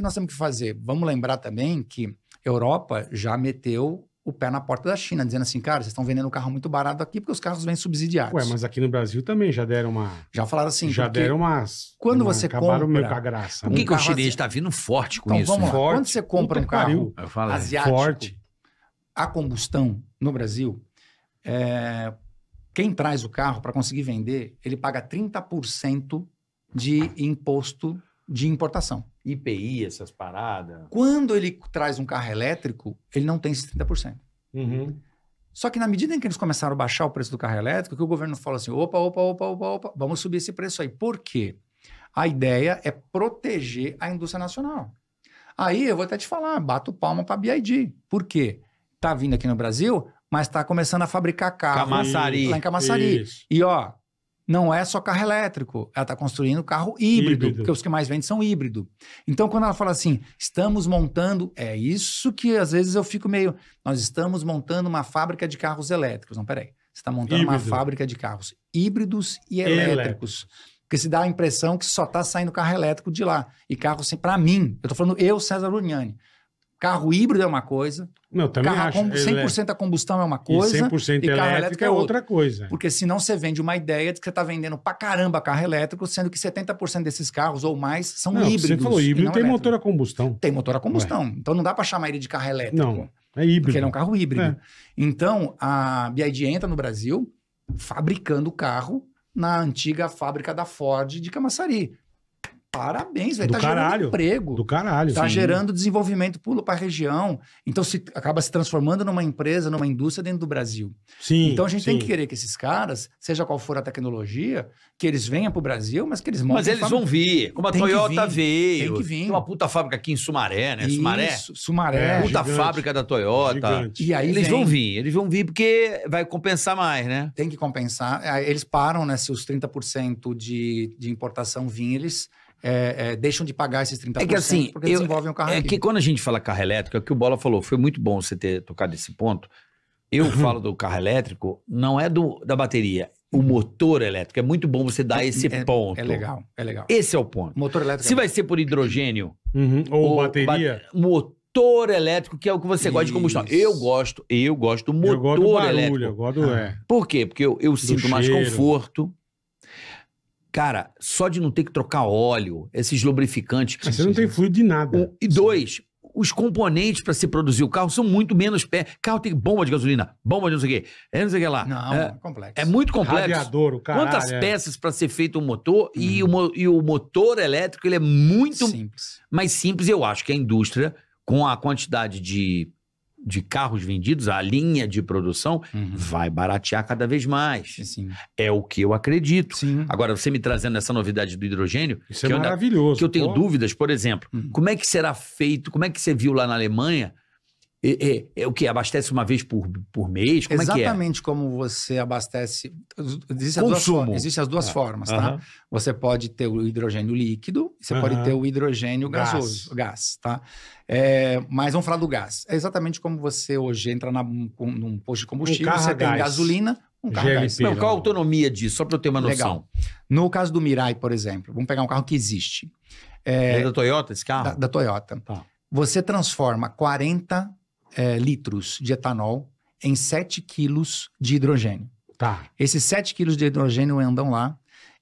que nós temos que fazer? Vamos lembrar também que Europa já meteu o pé na porta da China, dizendo assim, cara, vocês estão vendendo um carro muito barato aqui porque os carros vêm subsidiados. Ué, mas aqui no Brasil também já deram uma. Já falaram assim, já deram umas. quando uma- você acabaram compra- meio com a graça. Por que, Um que o chinês assim- está vindo forte com Então isso? vamos lá, Forte. quando você compra um pariu. carro é. asiático Forte. a combustão no Brasil, é, quem traz o carro para conseguir vender, ele paga 30% de imposto de importação. IPI, essas paradas. Quando ele traz um carro elétrico, ele não tem esses 30%. Uhum. Só que na medida em que eles começaram a baixar o preço do carro elétrico, que o governo falou assim: opa, opa, opa, opa, opa, vamos subir esse preço aí. Por quê? A ideia é proteger a indústria nacional. Aí eu vou até te falar, bato palma para a BID. Por quê? Tá vindo aqui no Brasil, mas está começando a fabricar carro Camaçari. lá em Camaçari. Isso. E ó, não é só carro elétrico, ela está construindo carro híbrido, Híbrido. porque os que mais vendem são híbrido. Então, quando ela fala assim, estamos montando, é isso que às vezes eu fico meio. Nós estamos montando uma fábrica de carros elétricos. Não, peraí. Você está montando uma Híbrido. fábrica de carros híbridos e Elétricos. elétricos. Porque se dá a impressão que só está saindo carro elétrico de lá. E carro, assim, para mim, eu estou falando eu, César Uniani. Carro híbrido é uma coisa, Não, também carro acho. com- 100% a combustão é uma coisa. e 100% e carro elétrico elétrico é é outra coisa. Porque senão você vende uma ideia de que você está vendendo pra caramba carro elétrico, sendo que 70% desses carros ou mais são Não, híbridos. você falou e híbrido, tem elétricos. motor a combustão. Tem motor a combustão. Então não dá para chamar ele de carro elétrico. Não, é híbrido. Porque ele é um carro híbrido. É. Então a BID entra no Brasil fabricando o carro na antiga fábrica da Ford de Camaçari. Parabéns, velho. Do Tá caralho. gerando emprego. Do caralho. Está sim. gerando desenvolvimento para a região. Então se, acaba se transformando numa empresa, numa indústria dentro do Brasil. Sim, Então a gente sim. tem que querer que esses caras, seja qual for a tecnologia, que eles venham para o Brasil, mas que eles montem Mas eles fábrica- vão vir, como a Tem Toyota vir, veio. tem que vir. uma puta fábrica aqui em Sumaré, né? Sumaré. Isso, Sumaré. É, puta gigante. fábrica da Toyota. Gigante. E aí Eles vem, vão vir, eles vão vir porque vai compensar mais, né? tem que compensar. Eles param, né? Se os 30% de, de importação vir, eles é, é, deixam de pagar esses 30% É que assim, porque eu- desenvolvem o carro É aqui. que quando a gente fala carro elétrico, é o que o Bola falou, foi muito bom você ter tocado esse ponto. Eu falo do carro elétrico, não é do, da bateria, o motor elétrico. É muito bom você dar esse é, ponto. É legal, é legal. Esse é o ponto. Motor elétrico. Se vai ser por hidrogênio Uhum. Ou, bateria. ba- motor elétrico, que é o que você gosta de combustão. Isso. Eu gosto, eu gosto do motor eu gosto do barulho, elétrico. eu gosto do... É. Por quê? Porque eu, eu sinto mais cheiro. conforto. Cara, só de não ter que trocar óleo, esses lubrificantes. Mas você não tem fluido de nada. E dois, os componentes para se produzir o carro são muito menos pé. Carro tem bomba de gasolina, bomba de não sei o quê, é não sei o que lá. Não, é, é, complexo. é muito complexo. Radiador, o caralho. Quantas é. peças para ser feito um motor e, o, e o motor elétrico ele é muito simples. mais simples. Eu acho que a indústria, com a quantidade de, de carros vendidos, a linha de produção, Uhum. vai baratear cada vez mais. Sim. É o que eu acredito. Sim. Agora, você me trazendo essa novidade do hidrogênio, Isso é que eu ainda- maravilhoso. que eu tenho pô. dúvidas, por exemplo, Uhum. como é que será feito, como é que você viu lá na Alemanha? É, é- é o que? Abastece uma vez por, por mês? Como é que é? Exatamente como você abastece. Existem as duas, existem as duas Ah, formas, tá? Aham. Você pode ter o hidrogênio líquido, você Aham. pode ter o hidrogênio Gás. gasoso, gás, tá? É, mas vamos falar do gás. É exatamente como você hoje entra na, num posto de combustível, Um você tem gasolina, um carro GLP. gás. Não, qual a autonomia disso? Só para eu ter uma noção. Legal. No caso do Mirai, por exemplo, vamos pegar um carro que existe, É, da Toyota esse carro? da, da Toyota. Tá. Você transforma 40 é, litros de etanol em 7 quilos de hidrogênio. Tá. Esses 7 quilos de hidrogênio andam lá.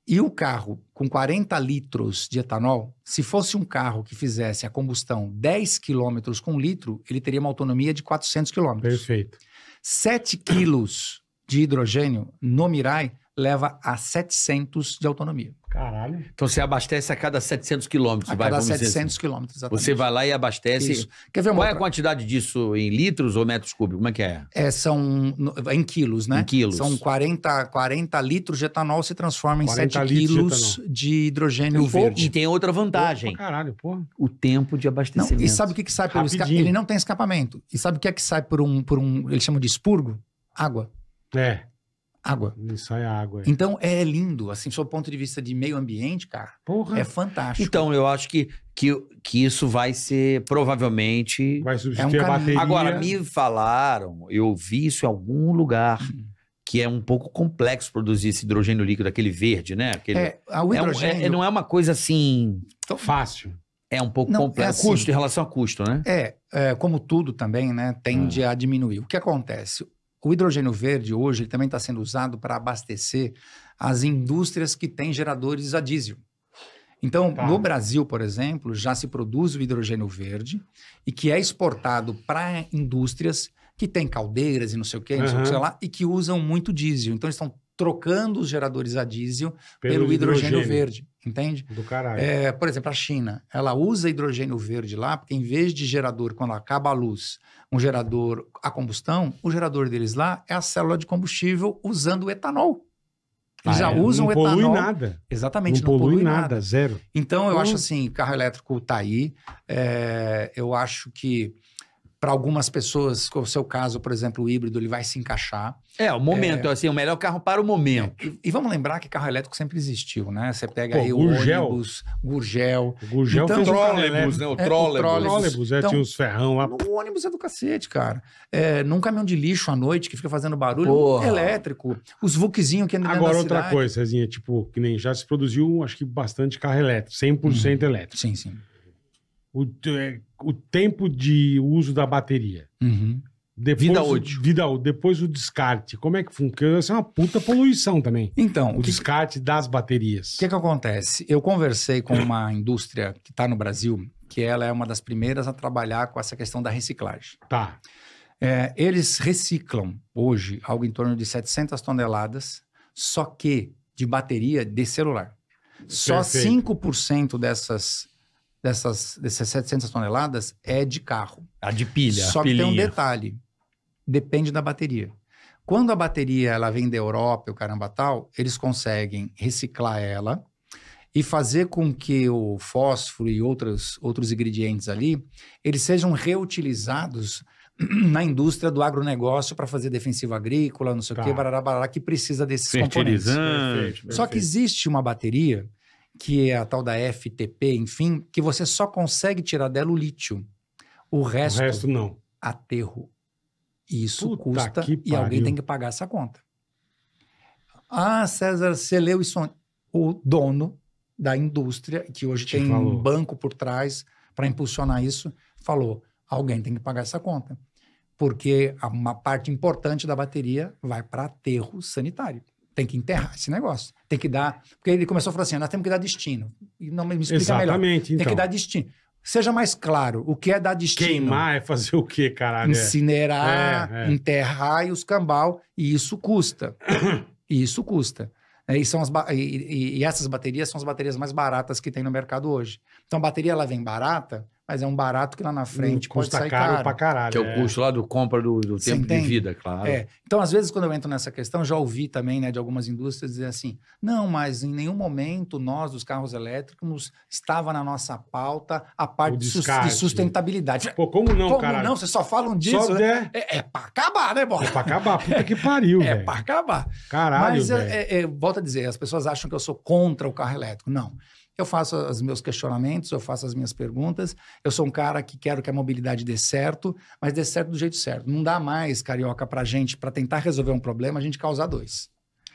E o carro com 40 litros de etanol, se fosse um carro que fizesse a combustão 10 quilômetros com litro, ele teria uma autonomia de 400 quilômetros. Perfeito. 7 quilos de hidrogênio no Mirai leva a 700 de autonomia. Caralho. Então você abastece a cada 700 quilômetros. A vai, cada vamos dizer 700 assim. quilômetros, exatamente. Você vai lá e abastece. Isso. Quer ver uma Qual é a outra? quantidade disso em litros ou metros cúbicos? Como é que é? É, são em quilos, né? Em quilos. São 40, 40 litros de etanol se transforma em 40 7 litros de quilos de, hidrogênio E, verde. e tem outra vantagem: Pra caralho, porra. o tempo de Não, abastecimento. e sabe o que, que sai pelo escape? Rapidinho. Ele não tem escapamento. E sabe o que é que sai por um, por um. Eles chamam de expurgo? Água. É. Água. Isso aí é água. é. Então é lindo, assim, sob o ponto de vista de meio ambiente, cara, Porra. é fantástico. Então, eu acho que, que, que isso vai ser provavelmente. Vai substituir É um a bateria. Agora, me falaram, eu vi isso em algum lugar, Hum. que é um pouco complexo produzir esse hidrogênio líquido, aquele verde, né? Aquele, É, o é um- hidrogênio. é- não é uma coisa assim. Fácil. É um pouco Não, complexo. é assim. Custo em relação a custo, né? É, é, como tudo também, né, tende Ah. a diminuir. O que acontece? O hidrogênio verde hoje ele também está sendo usado para abastecer as indústrias que têm geradores a diesel. Então, Tá. no Brasil, por exemplo, já se produz o hidrogênio verde e que é exportado para indústrias que têm caldeiras e não sei o quê, não sei o que, lá, e que usam muito diesel. Então, eles estão trocando os geradores a diesel pelo, hidrogênio, verde, entende? Do caralho. É, por exemplo, a China, ela usa hidrogênio verde lá, porque em vez de gerador, quando acaba a luz, um gerador a combustão, o gerador deles lá é a célula de combustível usando o etanol. Eles Ah, já é? usam não o polui etanol. nada. Exatamente, não não, polui, polui nada, nada. zero. Então, eu Hum. acho assim, carro elétrico tá aí. É, eu acho que para algumas pessoas, como o seu caso, por exemplo, o híbrido, ele vai se encaixar. É, o momento, assim, o melhor carro para o momento. E, e vamos lembrar que carro elétrico sempre existiu, né? Você pega Pô, aí Gurgel. o ônibus, Gurgel, O Gurgel Então, fez Trolebus, elétrico. né? O É, o trolebus. trolebus. Trolebus, é, Então- tinha uns ferrão lá. No ônibus é do cacete, cara. É, num caminhão de lixo à noite que fica fazendo barulho, Porra. elétrico. Os Vuquezinhos que andam Agora, outra cidade. coisa, Cezinha, tipo, que nem já se produziu, acho que bastante carro elétrico, 100% elétrico. Sim, sim. O, o tempo de uso da bateria. Uhum. Depois, Vida útil. Vida útil. Depois o descarte. Como é que funciona? Isso é uma puta poluição também. Então, O o que, descarte das baterias. o que que acontece? Eu conversei com uma indústria que está no Brasil, que ela é uma das primeiras a trabalhar com essa questão da reciclagem. Tá. É, eles reciclam hoje algo em torno de 700 toneladas, só que de bateria de celular. Só Perfeito. 5% dessas, dessas, dessas 700 toneladas é de carro. A de pilha, Só que tem um detalhe: depende da bateria. Quando a bateria ela vem da Europa e o caramba tal, eles conseguem reciclar ela e fazer com que o fósforo e outros, outros ingredientes ali, eles sejam reutilizados na indústria do agronegócio para fazer defensivo agrícola, não sei Tá. o quê, barará, barará, que precisa desses componentes. Fertilizante. Só que existe uma bateria, que é a tal da FTP, enfim, que você só consegue tirar dela o lítio. O O resto, resto não. aterro. Isso Puta custa e alguém tem que pagar essa conta. Ah, César, você leu isso. O dono da indústria, que hoje Te tem falou. um banco por trás para impulsionar isso, falou: alguém tem que pagar essa conta. Porque uma parte importante da bateria vai para aterro sanitário. Tem que enterrar esse negócio. Tem que dar. Porque ele começou a falar assim: nós temos que dar destino. E não me explica melhor. Exatamente. Tem Então, que dar destino. Seja mais claro, o que é dar destino? queimar é fazer o quê, caralho? Incinerar, É, é. enterrar e os cambal, e isso custa. e isso custa. É, E, são as e- e essas baterias são as baterias mais baratas que tem no mercado hoje. Então a bateria ela vem barata, mas é um barato que lá na frente pode custa sair caro, caro. pra caralho. Que é o custo lá do compra do, do tempo de entende? vida, claro. É. Então, às vezes, quando eu entro nessa questão, já ouvi também né, de algumas indústrias dizer assim: não, mas em nenhum momento nós, dos carros elétricos, estava na nossa pauta a parte de de sustentabilidade. Pô, como não, Como caralho? não? Vocês só falam disso? Só né? É, é pra acabar, né, Bola? É pra acabar. Puta que pariu, É pra acabar. Caralho, Mas, é, é, é, volto a dizer, as pessoas acham que eu sou contra o carro elétrico. Não. Eu faço os meus questionamentos, eu faço as minhas perguntas. Eu sou um cara que quero que a mobilidade dê certo, mas dê certo do jeito certo. Não dá mais, carioca, pra gente, para tentar resolver um problema, a gente causar dois.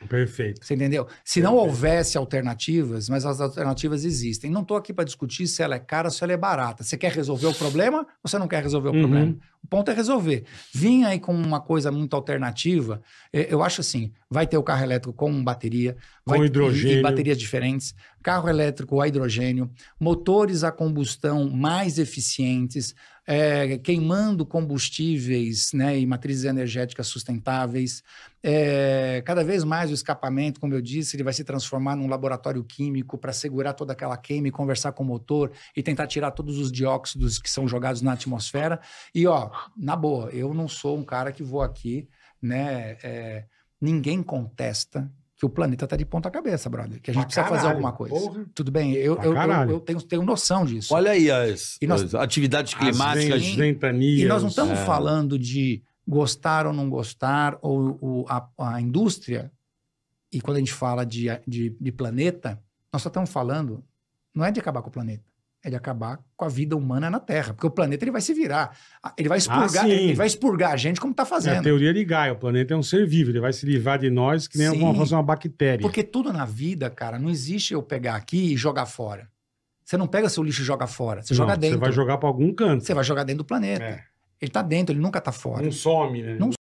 Perfeito. Você entendeu? Se não Perfeito. houvesse alternativas, mas as alternativas existem. Não estou aqui para discutir se ela é cara ou se ela é barata. Você quer resolver o problema ou você não quer resolver o Uhum. problema? O ponto é resolver. Vim aí com uma coisa muito alternativa. eh, Eu acho assim: vai ter o carro elétrico com bateria, Com e- hidrogênio. e baterias diferentes, carro elétrico a hidrogênio, motores a combustão mais eficientes, eh, queimando combustíveis né, e matrizes energéticas sustentáveis. É, cada vez mais o escapamento, como eu disse, ele vai se transformar num laboratório químico para segurar toda aquela queima e conversar com o motor e tentar tirar todos os dióxidos que são jogados na atmosfera. E, ó, na boa, eu não sou um cara que vou aqui, né? é, ninguém contesta que o planeta está de ponta cabeça, brother. Que a gente Pra precisa fazer caralho, alguma coisa. porra. Tudo bem, eu, eu, eu, eu tenho, tenho noção disso. Olha aí as, E nós- as atividades As climáticas. ven- ventanias. E nós não estamos É. falando de gostar ou não gostar, ou, ou a, a indústria, e quando a gente fala de, de, de planeta, nós só estamos falando, não é de acabar com o planeta, é de acabar com a vida humana na Terra, porque o planeta ele vai se virar, ele vai expurgar, sim. ele vai expurgar a gente como está É a fazendo. teoria de Gaia. O planeta é um ser vivo. Ele vai se livrar de nós que nem Sim. uma, fosse uma bactéria. Porque tudo na vida, cara, não existe eu pegar aqui e jogar fora. Você não pega seu lixo e joga fora. Você Não, joga dentro. Você vai jogar pra algum canto. Você vai jogar dentro do planeta. É. Ele tá dentro, ele nunca tá fora. Não some, né? Não